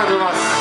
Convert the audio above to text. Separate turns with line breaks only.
ありがとうございます。